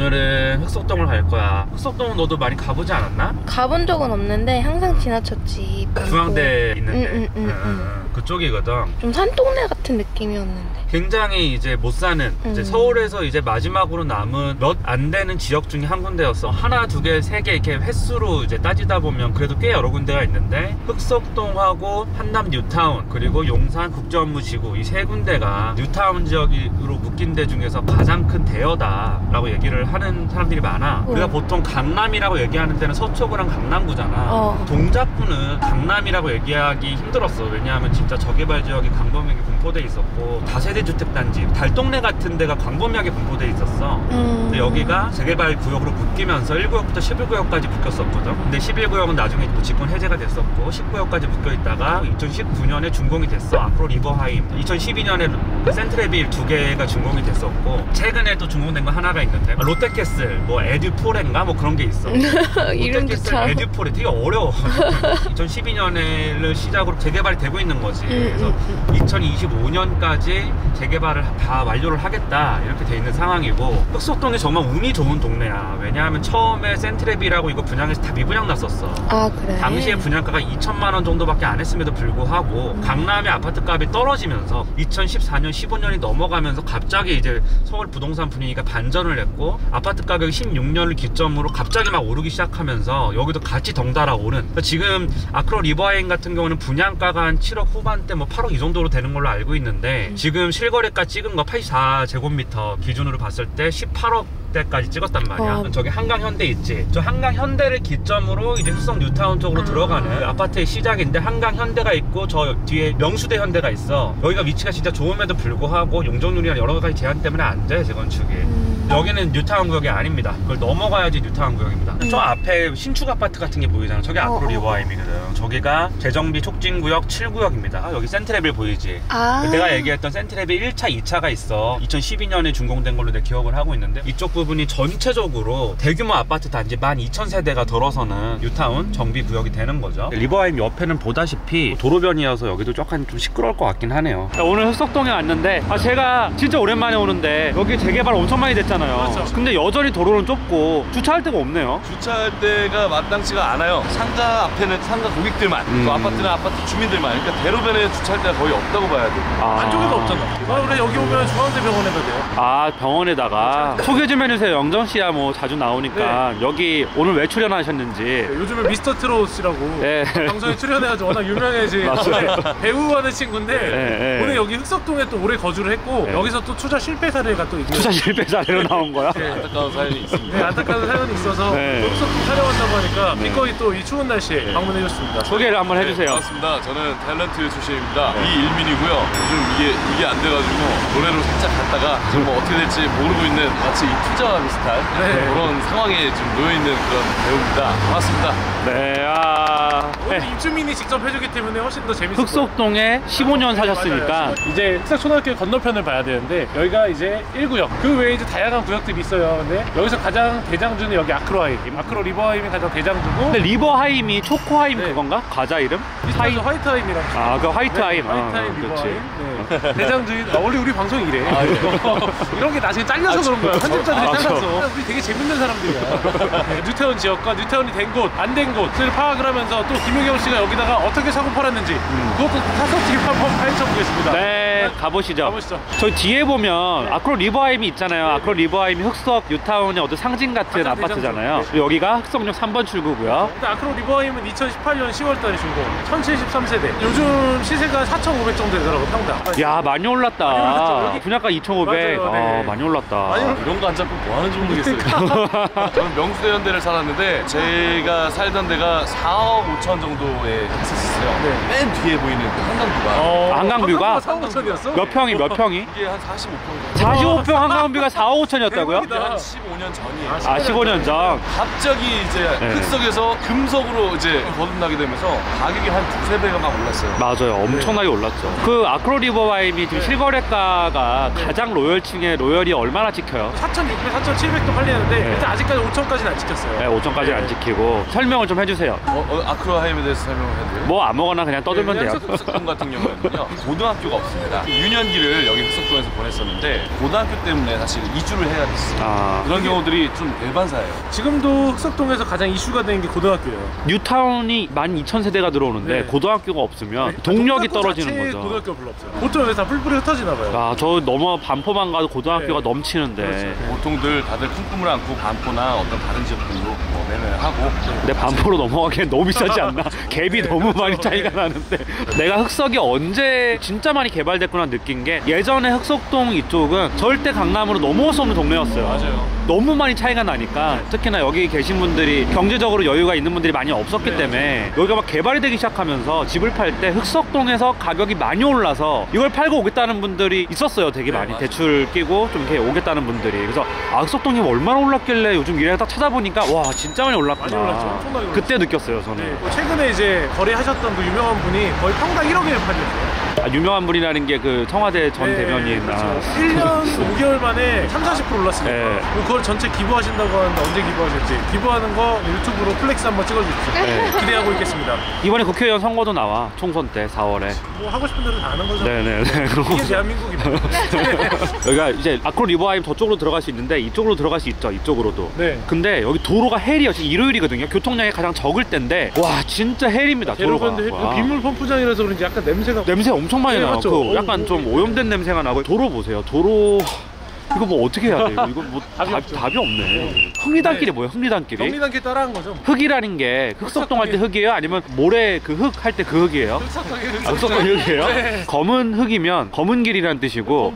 오늘은 흑석동을 갈 거야. 흑석동은 너도 많이 가보지 않았나? 가본 적은 없는데 항상 지나쳤지. 중앙대 있는데. 응, 응, 응, 응, 응. 그쪽이거든. 좀 산동네 같은 느낌이었는데. 굉장히 이제 못 사는 이제 음. 서울에서 이제 마지막으로 남은 몇 안 되는 지역 중에 한 군데였어. 하나, 두 개, 세 개 이렇게 횟수로 이제 따지다 보면 그래도 꽤 여러 군데가 있는데 흑석동하고 한남 뉴타운 그리고 용산 국제업무지구 이 세 군데가 뉴타운 지역으로 묶인 데 중에서 가장 큰 대여다라고 얘기를 하는 사람들이 많아. 우리가 어. 보통 강남이라고 얘기하는 데는 서초구랑 강남구잖아. 어. 동작구는 강남이라고 얘기하기 힘들었어. 왜냐하면 진짜 저개발 지역이 광범위하게 분포돼 있었고 다세대 주택 단지, 달동네 같은 데가 광범위하게 분포돼 있었어. 음. 근데 여기가 재개발 구역으로 묶이면서 1구역부터 11구역까지 묶였었거든. 근데 11구역은 나중에 또 직권 해제가 됐었고 10구역까지 묶여 있다가 2019년에 준공이 됐어. 아크로 리버하임. 2012년에 센트레빌 두 개가 준공이 됐었고 최근에 또 준공된 거 하나가 있는데 롯데캐슬, 뭐 에듀포레인가 뭐 그런 게 있어. 롯데캐슬 참. 에듀포레 되게 어려워. 2012년을 시작으로 재개발이 되고 있는 거 지. 그래서 음, 2025년까지 재개발을 다 완료를 하겠다 이렇게 돼 있는 상황이고 흑석동이 정말 운이 좋은 동네야. 왜냐하면 처음에 센트레빌이라고 이거 분양해서 다 미분양 났었어. 아 그래. 당시에 분양가가 2천만 원 정도밖에 안 했음에도 불구하고 강남의 아파트 값이 떨어지면서 2014년 15년이 넘어가면서 갑자기 이제 서울 부동산 분위기가 반전을 했고 아파트 가격이 16년을 기점으로 갑자기 막 오르기 시작하면서 여기도 같이 덩달아 오른 그러니까 지금 아크로 리버하임 같은 경우는 분양가가 한 7억 후반대 뭐 8억 이 정도로 되는 걸로 알고 있는데 음. 지금 실거래가 찍은 거 84제곱미터 기준으로 봤을 때 18억 대까지 찍었단 말이야. 어. 저기 한강 현대 있지. 저 한강 현대를 기점으로 이제 흑석 뉴타운 쪽으로 아. 들어가는 아파트의 시작인데 한강 현대가 있고 저 뒤에 명수대 현대가 있어. 여기가 위치가 진짜 좋음에도 불구하고 용적률이나 여러 가지 제한 때문에 안 돼 재건축이. 음. 여기는 뉴타운 구역이 아닙니다. 그걸 넘어가야지 뉴타운 구역입니다. 음. 저 앞에 신축 아파트 같은 게 보이잖아. 저게 어, 어. 리버하임이거든. 저기가 재정비 촉진구역 7구역입니다. 여기 센트레빌 보이지? 아. 내가 얘기했던 센트레빌 1차, 2차가 있어. 2012년에 준공된 걸로 내 기억을 하고 있는데 이쪽 부분이 전체적으로 대규모 아파트 단지 12,000세대가 들어서는 뉴타운 정비 구역이 되는 거죠. 리버하임 옆에는 보다시피 도로변이어서 여기도 조금 좀 시끄러울 것 같긴 하네요. 오늘 흑석동에 왔는데 아 제가 진짜 오랜만에 오는데 여기 재개발 엄청 많이 됐잖아요. 그렇죠. 근데 여전히 도로는 좁고 주차할 데가 없네요. 주차할 때가 마땅치가 않아요. 상가 앞에는 상가 고객들만, 음. 또 아파트는 아파트 주민들만. 그러니까 대로변에 주차할 데가 거의 없다고 봐야 돼. 아. 안쪽에도 없잖아. 아, 그래 여기 오면 중앙대 병원에도 돼요. 아 병원에다가 소개 좀 해주세요 영정 씨야 뭐 자주 나오니까 여기 오늘 왜 출연하셨는지 네, 요즘에 미스터 트롯이라고 네. 방송에 출연해가지고 워낙 유명해진 맞아요. 배우 하는 친구인데 네, 네. 오늘 여기 흑석동에 또 오래 거주를 했고 네. 여기서 또 투자 실패 사례가 또 있고 투자 실패 사례로 나온 거야? 네. 안타까운 사연이 있습니다. 네, 안타까운 사연이 있어서 네. 흑석동 촬영한다고 하니까 기꺼이 또 이 추운 날씨에 네. 방문해 주셨습니다. 소개를 한번 네, 해주세요 반갑습니다. 저는 탤런트 출신입니다. 이일민이고요. 요즘 이게 이게 안 돼가지고 노래로 살짝 갔다가 지금 뭐 어떻게 될지 모르고 있는 마치 이 투자 비슷한 네. 그런 상황에 지금 놓여 있는 그런 배우입니다. 반갑습니다. 네, 아, 오늘 네. 입주민이 직접 해주기 때문에 훨씬 더 재밌을 거예요. 흑석동에 15년 사셨으니까 맞아요. 이제 흑석초등학교 건너편을 봐야 되는데 여기가 이제 1구역 그 외에 이제 다양한 구역들이 있어요 근데 여기서 가장 대장주는 여기 아크로하임 아크로 리버하임이 가장 대장주고 근데 리버하임이 초코하임 네. 그건가? 과자 이름? 비슷하죠 화이트하임이랑 아, 그 화이트하임. 네, 화이트하임 아, 리버하임. 네. 대장주인 아, 원래 우리 방송이 이래 아, 예. 이런 게 나중에 잘려서 그런 거야 편집자들이 아, 잘라서 우리 되게 재밌는 사람들이야 네, 뉴타운 지역과 뉴타운이 된 곳 안 된 곳을 파악을 하면서 또 김효경 씨가 여기다가 어떻게 사고 팔았는지 그것도 탔었지 한번 파헤쳐 보겠습니다 네, 가보시죠. 가보시죠 저 뒤에 보면 아크로 리버하임이 있잖아요. 아크로 리버하임이 흑석 뉴타운의 어떤 상징 같은 가장 아파트잖아요. 대장주. 여기가 흑석역 3번 출구고요. 근데 아크로 리버하임은 2018년 10월달에 준공 1073세대 요즘 시세가 4,500 정도 되더라고 평당 야, 많이 올랐다. 많이 올랐죠. 분양가 2,500. 맞아요, 네. 아, 많이 올랐다. 많이 올랐- 이런 거 안 잡고 뭐 하는지 모르겠어요. 저는 명수대 현대를 살았는데 제가 살던 데가 4억 5천 정도에 했었어요. 네. 맨 뒤에 보이는 그 한강뷰가 어, 한강뷰가? 4, 5천이었어? 몇 평이 몇 평이? 이게 한 45평 45평 한강뷰가 4, 5천이었다고요? 대박이다. 한 15년 전이에요. 아, 15년 전. 갑자기 이제 네. 흑석에서 금속으로 이제 거듭나게 되면서 가격이 한 두세 배가 막 올랐어요. 맞아요. 엄청나게 올랐죠. 그 아크로 리와임이 지금 실거래가가 가장 로열층의 로열이 얼마나 찍혀요? 4,600, 4,700도 팔리는데 네. 일단 아직까지 5,000까지는 안 찍혔어요. 네, 5천까지는 안 찍히고 설명을 좀 해주세요. 어, 어, 아크로 하임에 대해서 설명해도 뭐 아무거나 그냥 떠들면 네, 돼요. 흑석동 같은 경우에는요 고등학교가 없습니다 유년기를 여기 흑석동에서 보냈었는데 고등학교 때문에 사실 이주를 해야 됐어요 아, 그런 경우들이 좀 대반사예요 지금도 흑석동에서 가장 이슈가 되는 게 고등학교예요. 뉴타운이 12,000세대가 들어오는데 네. 고등학교가 없으면 동력이 고등학교 떨어지는 거죠. 고등학교 별로 없어요. 보통 여기서 다 뿔뿔이 흩어지나 봐요. 아, 저 넘어 반포만 가도 고등학교가 네. 넘치는데. 그렇죠. 보통들 다들 큰 꿈을 안고 반포나 어떤 다른 지역들로 뭐 매매를 하고 내 반포로 넘어가기엔 너무 비싸지 않나? 갭이 너무 많이 차이가 나는데 내가 흑석이 언제 진짜 많이 개발됐구나 느낀 게 예전에 흑석동 이쪽은 절대 강남으로 넘어올 수 없는 동네였어요 맞아요. 너무 많이 차이가 나니까 특히나 여기 계신 분들이 경제적으로 여유가 있는 분들이 많이 없었기 때문에 여기가 막 개발이 되기 시작하면서 집을 팔 때 흑석동에서 가격이 많이 올라서 이걸 팔고 오겠다는 분들이 있었어요 되게 많이 맞아요. 대출 끼고 좀 이렇게 오겠다는 분들이 그래서 아 흑석동이 얼마나 올랐길래 요즘 이래 딱 찾아보니까 와 진짜 많이 올랐구나 많이 올랐죠. 그때 느꼈어요 저는 네. 뭐 최근에 이제 거래하셨던 그 유명한 분이 거의 평당 1억에 팔렸어요. 아, 유명한 분이라는 게 그 청와대 전 대변인. 그렇죠. 아. 1년 5개월 만에 3, 40% 올랐으니까 네. 그걸 전체 기부하신다고 하는데 언제 기부하실지? 기부하는 거 유튜브로 flex 한번 찍어주십시오. 네. 기대하고 있겠습니다. 이번에 국회의원 선거도 나와 총선 때 4월에. 뭐 하고 싶은 대로 다 하는 거죠. 네네네 그리고 이게 대한민국입니다. 여기가 이제 아크로 리버하임 저쪽으로 들어갈 수 있는데 이쪽으로 들어갈 수 있죠 이쪽으로도. 네. 근데 여기 도로가 hell이요. 지금 일요일이거든요. 교통량이 가장 적을 때인데 와 진짜 hell입니다 도로가. 여러분들 와. 빗물 펌프장이라서 그런지 약간 냄새가 냄새 엄청 많이 네, 나요 맞죠? 그 어, 약간 어, 좀 어, 오염된 냄새가 나고 도로 보세요 도로 이거 뭐 어떻게 해야 돼요 이거 뭐 답이 답. 답이 없네 흥리단길이 네. 뭐예요 흥리단길이 경리단길 따라한 거죠 흑이라는 게 흑석동 할 때 흑이에요? 아니면 모래 그 흙 할 때 그 흙이에요? 아, 흑석동 흑이에요? 네. 검은 흑이면 검은 길이라는 뜻이고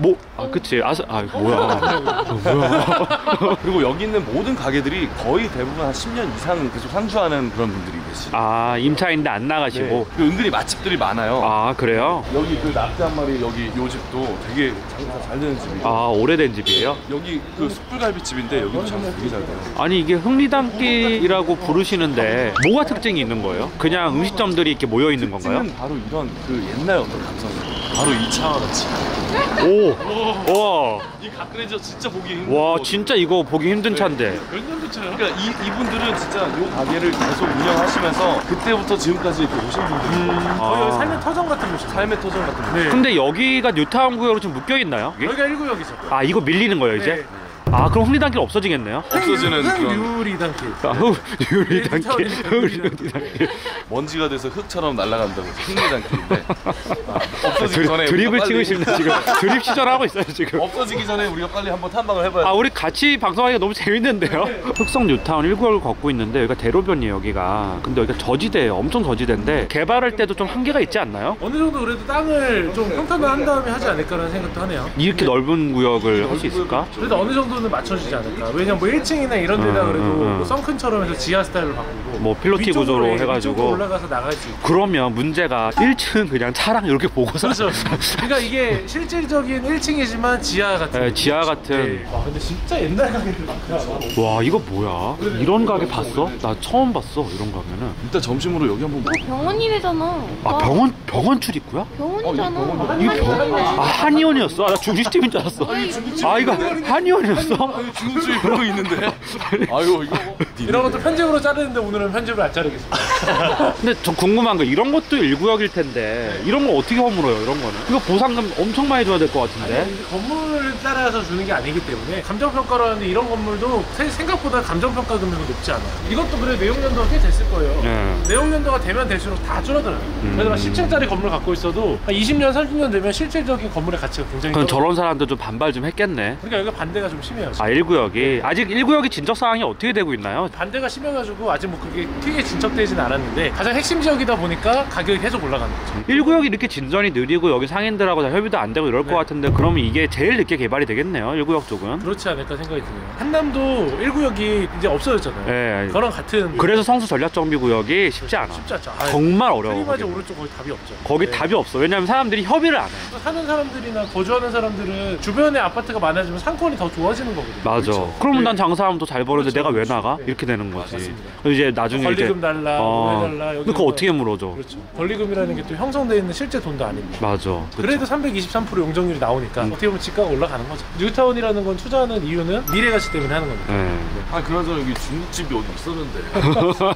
뭐, 아 그치. 아스, 아 뭐야? 어, 뭐야? 그리고 여기 있는 모든 가게들이 거의 대부분 한 10년 이상 계속 상주하는 그런 분들이 계시죠. 아 임차인데 안 나가시고? 그 은근히 맛집들이 많아요. 아 그래요? 여기 그 낙지 한 마리 여기 요 집도 되게 장사 잘 되는 집이에요. 아 오래된 집이에요? 여기 그 숯불갈비 집인데 여기도 장사 되게 잘 돼요. 아니 이게 흥리단길이라고 부르시는데 뭐가 특징이 있는 거예요? 그냥 음식점들이 이렇게 모여 있는 건가요? 특징은 바로 이런 그 옛날 어떤 감성이에요 바로 이 차와 같이 오! 와! 이 가까이서 진짜 보기 힘든 와 거거든요. 진짜 이거 보기 힘든 차인데 몇 년도 차요? 그러니까 이, 이분들은 진짜 요 가게를 계속 운영하시면서 그때부터 지금까지 이렇게 오신 분들이 거의 여기 아. 삶의 터전 같은 곳이에요 삶의 터전 같은 분 네. 근데 여기가 뉴타운 구역으로 좀 묶여 있나요? 여기가 1구역이죠 아 이거 밀리는 거예요 이제? 네. 아 그럼 흥리단길 없어지겠네요? 없어지는 그런 흥유리 단길 아, 흑, 유리 단길, 네, 유리 단길. 먼지가 돼서 흙처럼 날아간다고 흙내단길인데 없어지기 드, 전에 드립을 치고 빨리- 싶네 지금. 드립 시전하고 있어요 지금. 없어지기 전에 우리가 빨리 한번 탐방을 해봐야 아 돼. 우리 같이 방송하기가 너무 재밌는데요? 흑성 뉴타운 1구역을 걷고 있는데 여기가 대로변이에요 여기가. 근데 여기가 저지대예요. 엄청 저지대인데 개발할 때도 좀 한계가 있지 않나요? 어느 정도 그래도 땅을 좀 평탄을 한 다음에 하지 않을까라는 생각도 하네요 이렇게 넓은 구역을 할 수 있을까? 그래도 어느 정도 는 맞춰지지 않을까 왜냐면 뭐 1층이나 이런 데다 음, 그래도 음, 음. 뭐 썬큰처럼 해서 지하 스타일로 바꾸고 뭐 필로티 위쪽으로 구조로 해- 해가지고. 위쪽으로 올라가서 있고 그러면 문제가 1층 그냥 차랑 이렇게 보고서 그렇죠 그러니까 이게 실질적인 1층이지만 지하 같은 네, 지하 같은 네. 와 근데 진짜 옛날 가게들 많다 와 이거 뭐야? 이런 가게 봤어? 나 처음 봤어 이런 가게는. 일단 점심으로 여기 한번 뭐 병원이래잖아. 아 병원 병원 출입구야? 병원이잖아. 이거 병원? 아 한의원이었어. 아, 나 중식집인 줄 알았어. 아 이거 한의원이었어? 중국집이 그러고 있는데 아유 이거 뭐 이런 것도 편집으로 자르는데 오늘은 편집을 안 자르겠습니다 근데 저 궁금한 거 이런 것도 일구역일 텐데 이런 거 어떻게 허물어요? 이런 거는? 이거 보상금 엄청 많이 줘야 될 것 같은데. 근데 건물을 따라서 주는 게 아니기 때문에 감정평가로 하는데 이런 건물도 세- 생각보다 감정평가 금액이 높지 않아요 이것도 그래 내용 연도가 꽤 됐을 거예요 네. 내용 연도가 되면 될수록 다 줄어들어요 음. 그래서 막 10층짜리 건물 갖고 있어도 한 20년 30년 되면 실질적인 건물의 가치가 굉장히 그럼 떨어져요. 저런 사람들 좀 반발 좀 했겠네. 그러니까 여기가 반대가 좀 심해 요 지금. 아 1구역이 아직 1구역이 진척 상황이 어떻게 되고 있나요? 반대가 심해가지고 아직 뭐 그게 크게 진척되진 않았는데 가장 핵심 지역이다 보니까 가격이 계속 올라가는 거죠 1구역이 이렇게 진전이 느리고 여기 상인들하고 다 협의도 안 되고 이럴 네. 것 같은데 그러면 이게 제일 늦게 개발이 되겠네요 1구역 쪽은. 그렇지 않을까 생각이 드네요 한남도 1구역이 이제 없어졌잖아요 네. 그런 같은 그래서 성수 전략정비구역이 쉽지 않아. 쉽지 않죠 아, 정말 어려워. 거기. 오른쪽 거기 답이 없죠 거기 네. 답이 없어. 왜냐면 사람들이 협의를 안 해. 사는 사람들이나 거주하는 사람들은 주변에 아파트가 많아지면 상권이 더 좋아지는 해주는 거거든요. 맞아. 그렇죠. 그러면 네. 난 장사하면 더 잘 벌어도 그렇죠, 내가 왜 그렇죠. 나가? 네. 이렇게 되는 거지. 맞습니다. 그럼 이제 나중에 권리금 이제 달라, 어, 뭐 해달라. 근데 그거 어떻게 물어줘? 그렇죠. 권리금이라는 게 또 형성되어 있는 실제 돈도 아닙니다. 맞아. 그래도 323% 용적률이 나오니까 음. 어떻게 보면 집가가 올라가는 거죠. 뉴타운이라는 건 투자하는 이유는 미래 가치 때문에 하는 겁니다. 네. 아 그나저나 여기 중국집이 어디 있었는데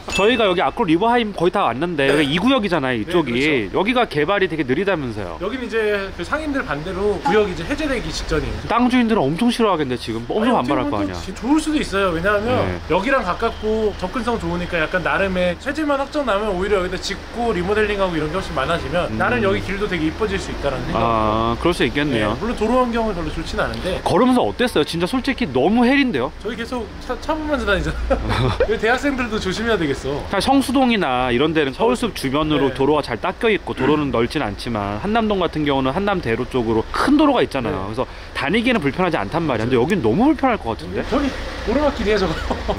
저희가 여기 아크로 리버하임 거의 다 왔는데 여기 이 구역이잖아요 이쪽이 네, 여기가 개발이 되게 느리다면서요 여기는 이제 그 상인들 반대로 구역이 이제 해제되기 직전이에요. 땅 주인들은 엄청 싫어하겠는데 지금 엄청 아니, 반발할 거 아니야 또 좋을 수도 있어요. 왜냐하면 네. 여기랑 가깝고 접근성 좋으니까 약간 나름의 세제만 확정 나면 오히려 여기다 짓고 리모델링하고 이런 게 훨씬 많아지면 음. 나는 여기 길도 되게 이뻐질 수 있다는 생각. 아 그럴 수 있겠네요 네, 물론 도로 환경은 별로 좋진 않은데 걸으면서 어땠어요? 진짜 솔직히 너무 헬인데요 저희 계속 차, 차 보면서 다니잖아요. 여기 대학생들도 조심해야 되겠어. 성수동이나 이런 데는 서울숲 주변으로 네. 도로가 잘 닦여 있고 도로는 넓진 않지만 한남동 같은 경우는 한남대로 쪽으로 큰 도로가 있잖아요 네. 그래서 다니기에는 불편하지 않단 말이야 근데 여긴 너무 불편할 것 같은데? 저기 오르막길이에요 저거.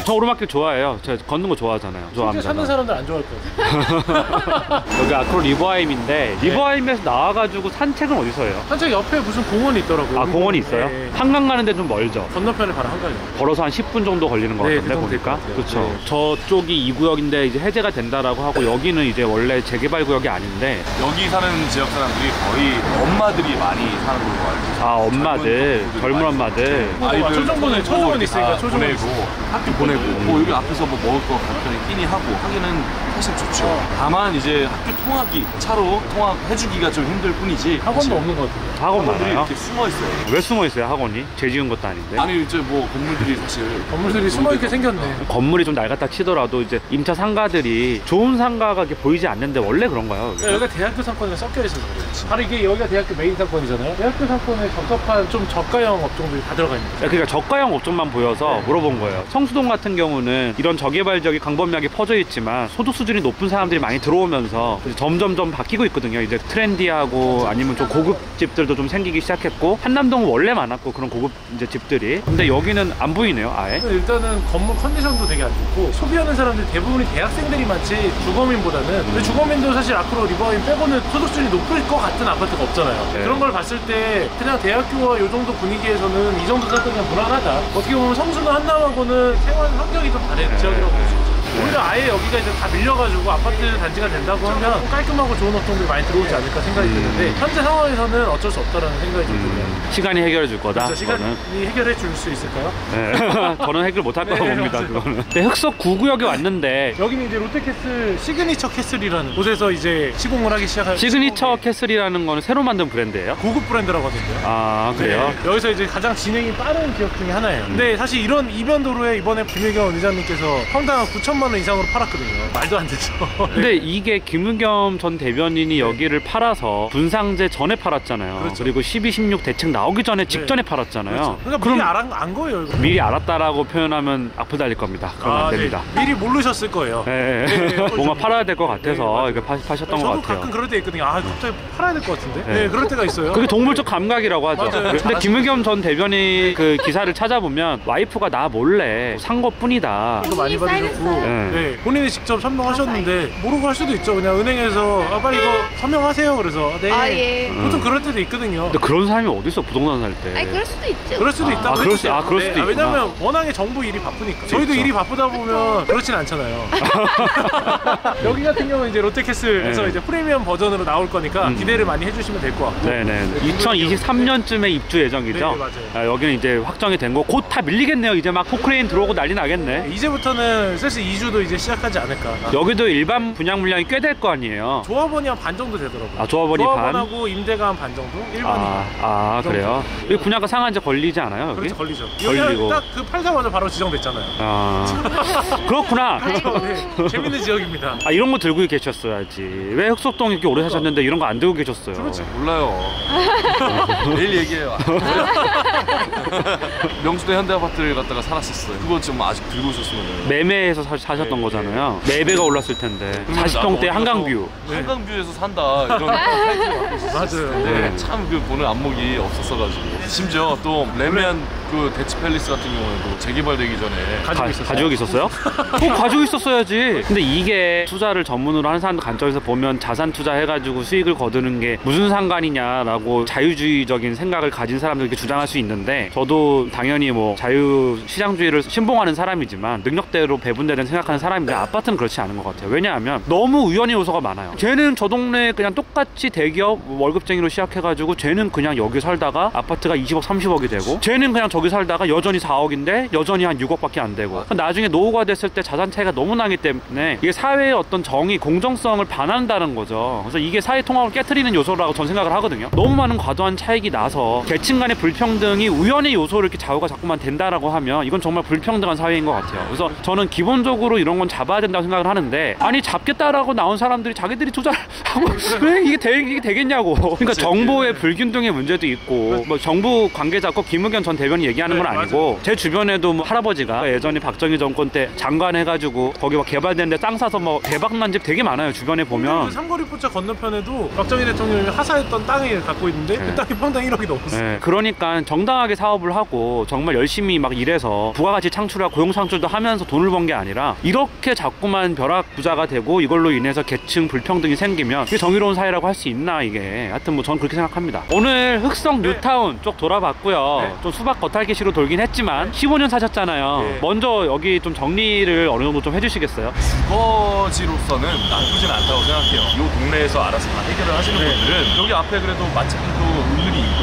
저 오르막길 좋아해요 제가 걷는 거 좋아하잖아요 실제 사는 좋아합니다 사람들 안 좋아할 거예요. 여기 아크로 리버하임인데 네. 리버하임에서 나와가지고 산책은 어디서 해요? 한쪽 옆에 무슨 공원이 있더라고요. 아 공원이 있어요? 네. 한강 가는데 좀 멀죠? 건너편에 바로 한강이요. 걸어서 한 10분 정도 걸리는 것 네, 같은데 그 보니까. 그렇죠. 네. 저쪽이 이 구역인데 이제 해제가 된다라고 하고 여기는 이제 원래 재개발 구역이 아닌데 여기 사는 지역 사람들이 거의 엄마들이 많이 사는 걸로 알고 있어요. 아 엄마들 젊은 젊은 엄마들 뭐, 아, 초중고는- 초중고는 있으니까 다 초중고는 보내고 학교 보내고 뭐 여기 앞에서 뭐 먹을 거 간편히 끼니 하고 하기는 사실 좋죠. 다만 이제 학교 통학이 차로 통학해주기가 좀 힘들 뿐이지 학원도 사실 없는 것 같아요. 학원 많아요? 이렇게 숨어 있어요. 왜 숨어 있어요 학원이? 죄 지은 것도 아닌데 아니 이제 뭐 건물들이 사실 건물들이 숨어 있게 생겼네. 건물이 좀 낡았다 치더라도 이제 임차 상가들이 좋은 상가가 이렇게 보이지 않는데 원래 그런가요? 여기? 여기가 대학교 상권에 섞여 있어서 그렇지. 바로 이게 여기가 대학교 메인 상권이잖아요. 대학교 상권에 적합한 좀 저가형 업종들이 다 들어가 있는 거죠. 그러니까 저가형 업종만 보여서 네. 물어본 거예요. 성수동 같은 경우는 이런 저개발 지역이 광범위하게 퍼져 있지만 소득 수준이 높은 사람들이 많이 들어오면서 점점점 바뀌고 있거든요. 이제 trendy하고 아니면 좀 고급 집들도 좀 생기기 시작했고 한남동은 원래 많았고 그런 고급 이제 집들이. 근데 여기는 안 보이네요, 아예. 일단은 건물 컨디션도 되게 안 좋고 소비하는 사람들 대부분이 대학생들이 많지 주거민보다는 근데 주거민도 사실 아크로 리버하임 빼고는 소득 수준이 높을 것 같은 아파트가 없잖아요 네. 그런 걸 봤을 때 그냥 대학교와 요 정도 분위기에서는 이 정도 그냥 무난하다 어떻게 보면 성수나 한남하고는 생활 환경이 좀 다른 네. 지역이라고 있죠 오히려 아예 여기가 이제 다 밀려가지고 아파트 단지가 된다고 하면 깔끔하고 좋은 업종들이 많이 들어오지 않을까 생각이 드는데 현재 상황에서는 어쩔 수 없다라는 생각이 좀 들어요 음, 시간이 해결해 줄 거다. 그래서 시간이 그거는. 해결해 줄 수 있을까요? 네. 저는 해결 못 할 거라고 네, 봅니다, 맞아요. 그거는. 네, 흑석 9구역에 왔는데 여기는 이제 롯데캐슬 시그니처 캐슬이라는 곳에서 이제 시공을 하기 시작한 시그니처 캐슬이라는 거는 새로 만든 브랜드예요? 고급 브랜드라고 하던데요. 아, 그래요? 네, 여기서 이제 가장 진행이 빠른 구역 중에 하나예요. 근데 사실 이런 이면 도로에 이번에 김혜경 의장님께서 평당 9천만 원 이상으로 팔았거든요. 말도 안 되죠. 근데 이게 김은겸 전 대변인이 여기를 팔아서 분상제 전에 팔았잖아요. 그렇죠. 그리고 12, 16 대책 나오기 전에 직전에 팔았잖아요. 그렇죠. 그러니까 그럼 미리 알아, 안 거예요. 이거. 미리 알았다라고 표현하면 악플 달릴 겁니다. 그러면 안 네. 됩니다. 미리 모르셨을 거예요. 네. 네, 네. 뭔가 팔아야 될 것 같아서 네. 이렇게 파, 파셨던 저도 것 같아요. 가끔 그럴 때 있거든요. 아, 갑자기 팔아야 될 것 같은데? 네. 네, 그럴 때가 있어요. 그게 동물적 감각이라고 하죠. 맞아요. 근데 김은겸 전 대변인 그 기사를 찾아보면 와이프가 나 몰래 산 것뿐이다. 도 많이 받으셨고 네. 네. 본인이 직접 선명하셨는데 모르고 할 수도 있죠 그냥 은행에서 아 빨리 이거 선명하세요 그래서 네 아, 예. 보통 그럴 때도 있거든요 근데 그런 사람이 어디 있어 부동산 살 때. 아니 그럴 수도 있죠. 그럴 수도 아, 있다고 아, 그럴 수-. 아, 그럴 수도 있구나. 왜냐면 워낙에 정부 일이 바쁘니까 저희도 있죠. 일이 바쁘다 보면 그렇진 않잖아요 여기 같은 경우는 이제 롯데캐슬에서 네. 이제 프리미엄 버전으로 나올 거니까 음. 기대를 많이 해주시면 될 것 같고 네네. 2023년쯤에 입주 예정이죠. 네, 맞아요. 아, 여기는 이제 확정이 된 거. 곧 다 밀리겠네요. 이제 막 포크레인 들어오고 난리 나겠네. 이제부터는 슬슬 2주 도 이제 시작하지 않을까 여기도 일반 분양 물량이 꽤 될 거 아니에요. 조합원이 한 반 정도 되더라고요 아, 조합원이 반? 조합원하고 임대가 한 반 정도? 1번이 아, 아 그 그래요? 여기 분양가 상한제 걸리지 않아요? 여기? 그렇죠 걸리죠 걸리고. 여기 딱그 팔자마자 바로 지정됐잖아요 아 그렇구나. 네, 재밌는 지역입니다 아 이런 거 들고 계셨어야지. 왜 흑석동 이렇게 오래 사셨는데 이런 거 안 들고 계셨어요? 그렇죠. 몰라요. 내일 얘기해요. 명수대 현대아파트를 갖다가 살았었어요. 그거 좀 아직 들고 있었으면. 매매해서 사, 사셨던 네, 거잖아요. 네 배가 올랐을 텐데. 40평 대 한강뷰. 네. 한강뷰에서 산다 이런 타이틀을 갖고 있었어요. 맞아요 네. 네, 참그 보는 안목이 없었어가지고 심지어 또 레미안 그 대치 팰리스 같은 경우에도 재개발되기 전에 가지고 있었어요. 가지고 있었어요? 꼭 가지고 있었어야지. 근데 이게 투자를 전문으로 하는 사람 관점에서 보면 자산 투자해가지고 수익을 거두는 게 무슨 상관이냐라고 자유주의적인 생각을 가진 사람들에게 주장할 수 있는데 저도 당연히 뭐 자유 시장주의를 신봉하는 사람이지만 능력대로 배분되는 생각하는 사람인데 아파트는 그렇지 않은 것 같아요. 왜냐하면 너무 우연의 요소가 많아요. 쟤는 저 동네에 그냥 똑같이 대기업 월급쟁이로 시작해가지고 쟤는 그냥 여기 살다가 아파트가 20억, 30억이 되고 쟤는 그냥 저기 살다가 여전히 4억인데 여전히 한 6억밖에 안 되고 나중에 노후가 됐을 때 자산 차이가 너무 나기 때문에 이게 사회의 어떤 정의, 공정성을 반한다는 거죠. 그래서 이게 사회 통합을 깨뜨리는 요소라고 전 생각을 하거든요. 너무 많은 과도한 차익이 나서 계층 간의 불평등이 우연의 요소로 이렇게 좌우가 자꾸만 된다라고 하면 이건 정말 불평등한 사회인 것 같아요. 그래서 저는 기본적으로 이런 건 잡아야 된다고 생각을 하는데 아니 잡겠다라고 나온 사람들이 자기들이 투자를 하고 왜 이게, 되, 이게 되겠냐고. 그러니까 정보의 불균등의 문제도 있고 뭐 정부 관계자 꼭 김의견 전 대변인 얘기하는 건 네, 아니고 제 주변에도 뭐 할아버지가 예전에 박정희 정권 때 장관 해가지고 거기 막 개발되는데 땅 사서 뭐 대박 난 집 되게 많아요 주변에 보면. 삼거리 포차 건너편에도 박정희 대통령이 하사했던 땅을 갖고 있는데 네. 그 땅이 평당 1억이 넘었어. 네, 그러니까 정당하게 사업을 하고 정말 열심히 막 일해서 부가가치 창출하고 고용 창출도 하면서 돈을 번 게 아니라 이렇게 자꾸만 벼락 부자가 되고 이걸로 인해서 계층 불평등이 생기면 이게 정의로운 사회라고 할 수 있나 이게 하여튼 뭐 전 그렇게 생각합니다 오늘 흑성 네. 뉴타운 쪽 돌아봤고요 네. 좀 수박 겉핥기식으로 돌긴 했지만 15년 사셨잖아요 네. 먼저 여기 좀 정리를 어느 정도 좀 해주시겠어요? 주거지로서는 나쁘진 않다고 생각해요. 이 동네에서 알아서 다 해결을 하시는 네. 분들은 여기 앞에 그래도 은근히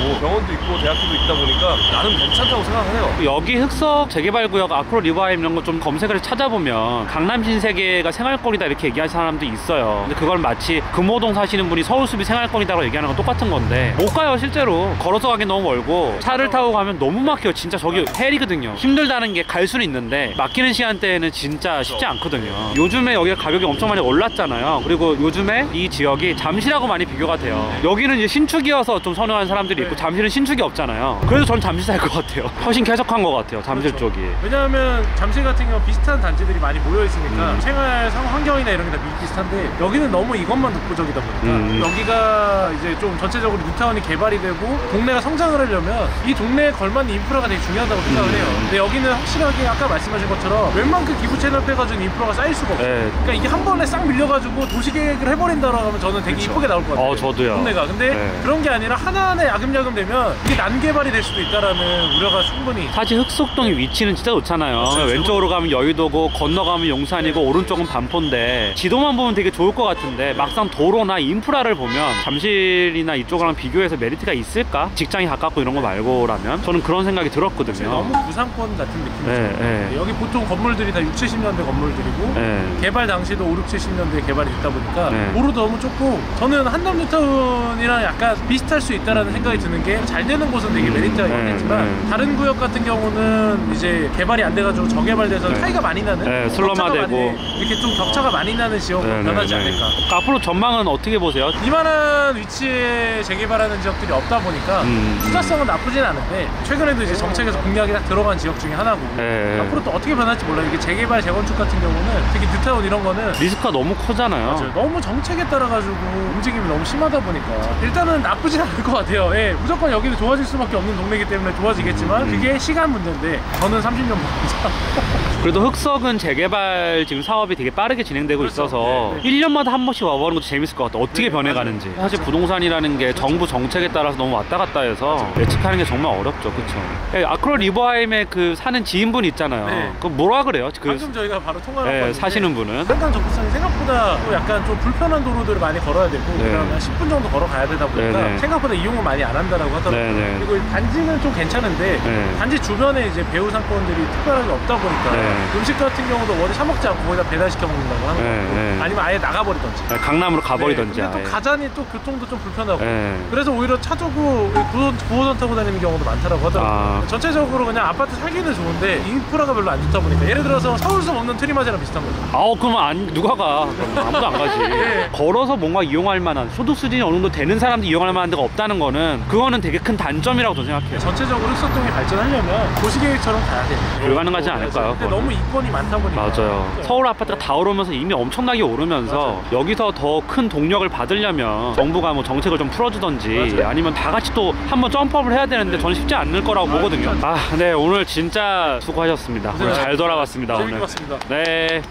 있고 병원도 있고 대학교도 있다 보니까 나름 괜찮다고 생각해요. 여기 흑석 재개발구역 아크로 리바임 이런 거 좀 검색을 찾아보면 강남 신세계가 생활권이다 이렇게 얘기하는 사람도 있어요. 근데 그걸 마치 금호동 사시는 분이 서울숲이 생활권이다라고 얘기하는 건 똑같은 건데 못 가요 실제로 걸어서 가기 너무 멀고 차를 타고 가면 너무 막혀요. 진짜 저기 헬이거든요. 힘들다는 게 갈 수는 있는데 막히는 시간대에는 진짜 쉽지 않거든요. 요즘에 여기가 가격이 엄청 많이 올랐잖아요. 그리고 요즘에 이 지역이 잠실하고 많이 비교가 돼요. 여기는 이제 신축이어서 좀 선호하는 사람들이 있고 잠실은 신축이 없잖아요. 그래서 저는 잠실 살 것 같아요. 훨씬 쾌적한 것 같아요. 잠실 쪽이. 왜냐하면 잠실 같은 경우 비슷한 단지들이 많이 모여 있으니까 음. 생활 상 환경이나 이런 게 다 비슷한데 여기는 너무 이것만 독보적이다 보니까 음. 여기가 이제 좀 전체적으로 뉴타운이 개발이 되고 동네가 성장을 하려면 이 동네에 걸맞는 인프라가 되게 중요하다고 생각을 음. 해요. 근데 여기는 확실하게 아까 말씀하신 것처럼 웬만큼 기부 채널 빼가지고 인프라가 쌓일 수가 없어요. 네. 그러니까 이게 한 번에 싹 밀려가지고 도시 계획을 해버린다고 하면 저는 되게. 이쁘게 나올 것 같아요. 어, 저도요. 동네가. 근데 네. 그런 게 아니라 하나하나 야금야금 되면 이게 난개발이 될 수도 있다라는 우려가 충분히 사실 흑석동의 위치는 진짜 좋잖아요. 그렇죠. 왼쪽으로 가면 여의도고 건너가면 용산이고 오른쪽은 반포인데 지도만 보면 되게 좋을 것 같은데 막상 도로나 인프라를 보면 잠실이나 이쪽이랑 비교해서 메리트가 있을까? 직장이 가깝고 이런 거 말고라면 저는 그런 생각이 들었거든요. 너무 부산권 같은 느낌이죠. 네, 네. 여기 보통 건물들이 다 6, 70년대 건물들이고 네. 개발 당시도 5, 6, 70년대에 개발이 됐다 보니까 네. 도로도 너무 좁고 저는 한남 뉴타운이랑 약간 비슷할 수 있다라는 생각이 드는 게 잘 되는 곳은 되게 메리트가 네, 있겠지만 네. 다른 구역 같은 경우는 이제 개발이 안 돼가지고 저개발돼서 네. 차이가 많이 나는 네, 슬럼화되고. 이렇게 좀 격차가 많이 나는 지역으로 네, 변하지 네, 네. 않을까 앞으로 전망은 어떻게 보세요? 이만한 위치에 재개발하는 지역들이 없다 보니까 음, 음. 투자성은 나쁘진 않은데 최근에도 이제 정책에서 공약이 딱 들어간 지역 중에 하나고 네. 앞으로 또 어떻게 변할지 몰라요. 이게 재개발, 재건축 같은 경우는 특히 뉴타운 이런 거는 리스크가 너무 크잖아요. 맞아요. 너무 정책에 따라 가지고 움직임이 너무 심하다 보니까 일단은 나쁘진 않을 것 같아요. 예, 무조건 여기는 좋아질 수밖에 없는 동네이기 때문에 좋아지겠지만 음. 그게 시간 문제인데 저는 30년 보자. 그래도 흑석은 재개발 지금 사업이 되게 빠르게 진행되고 그렇죠. 있어서 네, 1년마다 한 번씩 와보는 것도 재밌을 것 같아. 어떻게 네, 변해가는지. 맞아요. 사실 그렇죠. 부동산이라는 게 정부 정책에 따라서 너무 왔다 갔다 해서 예측하는 게 정말 어렵죠. 그쵸. 예, 아크로 리버하임에 그 사는 지인분 있잖아요. 네. 그 뭐라 그래요? 그 방금 저희가 바로 통화를 예. 사시는 분은. 한강 접근성이 생각보다 또 약간 좀 불편한 도로들을 많이 걸어야 되고 네. 그다음에 한 10분 정도 걸어가야 되다 보니까 네, 네. 생각보다 이용을 많이 안 한다 라고 하더라고요. 네, 네. 그리고 단지는 좀 괜찮은데 네. 단지 주변에 이제 배우 상권들이 특별하게 없다 보니까 네. 음식 같은 경우도 어디 사 먹지 않고 거기다 배달시켜 먹는다고 하는 네, 거고 네. 아니면 아예 나가버리던지. 예, 강남으로 가버리던지. 네, 근데 아예. 또 가자니 또 교통도 좀 불편하고. 예. 그래서 오히려 차 두고 9호선, 9호선 타고 다니는 경우도 많다라고 하더라고요. 아. 전체적으로 그냥 아파트 살기는 좋은데 인프라가 별로 안 좋다 보니까 예를 들어서 서울숲 없는 트리마제랑 비슷한 거죠. 아우 그럼 안 누가 가? 그럼 아무도 안 가지. 네. 걸어서 뭔가 이용할 만한 소득 수준이 어느 정도 되는 사람도 이용할 만한 데가 없다는 거는 그건 그거는 되게 큰 단점이라고 저는 생각해요. 전체적으로 흑석동이 발전하려면 도시계획처럼 가야 돼. 불가능하지 않을까요, 근데? 너무 이권이 많다 보니까. 맞아요. 서울 아파트가 다 오르면서 이미 엄청나게 오르면서 여기서 더 큰 동력을 받으려면 정부가 뭐 정책을 좀 풀어주던지 맞아요. 아니면 다 같이 또 한번 점프업을 해야 되는데 저는 쉽지 않을 거라고 아, 보거든요. 아, 네 오늘 진짜 수고하셨습니다. 오늘 잘 돌아왔습니다. 재밌게 오늘. 봤습니다. 네.